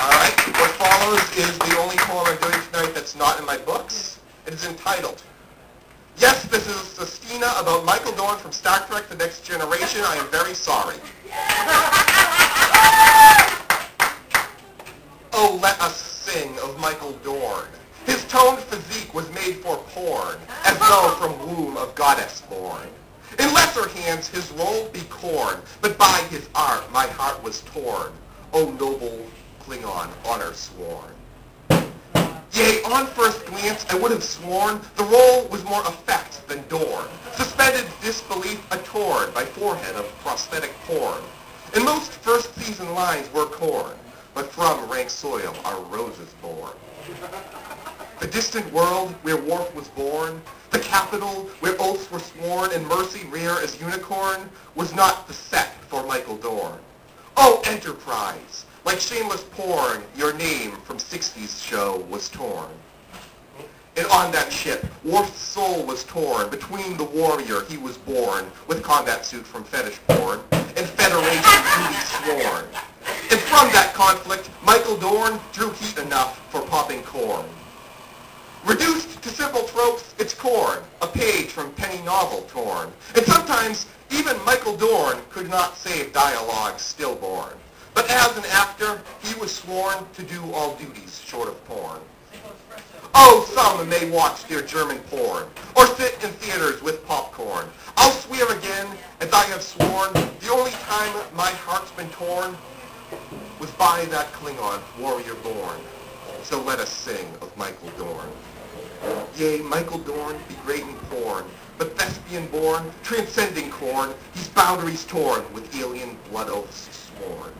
All right, what follows is the only poem I'm doing tonight that's not in my books. It is entitled, Yes, this is Sestina about Michael Dorn from Star Trek The Next Generation. I am very sorry. Oh, let us sing of Michael Dorn. His toned physique was made for porn, as though from womb of goddess born. In lesser hands his role be corn, but by his art my heart was torn. O noble Klingon, honor sworn. Yea, on first glance I would have sworn the role was more effect than Dorn. Suspended disbelief atorn by forehead of prosthetic porn. And most first season lines were corn, but from rank soil are roses born. The distant world where Worf was born, the capital where oaths were sworn and mercy rare as unicorn, was not the set for Michael Dorn. Oh, Enterprise! Like shameless porn, your name from 60s show was torn. And on that ship, Worf's soul was torn between the warrior he was born with combat suit from fetish porn and Federation duty sworn. And from that conflict, Michael Dorn drew heat enough for popping corn. Reduced to simple tropes, it's corn, a page from penny novel torn. And sometimes even Michael Dorn could not save dialogue stillborn. But as an actor, he was sworn to do all duties short of porn. Oh, some may watch their German porn, or sit in theaters with popcorn. I'll swear again, as I have sworn, the only time my heart's been torn was by that Klingon warrior born. So let us sing of Michael Dorn. Yea, Michael Dorn be great in porn, but thespian born, transcending corn, he's boundaries torn with alien blood oaths sworn.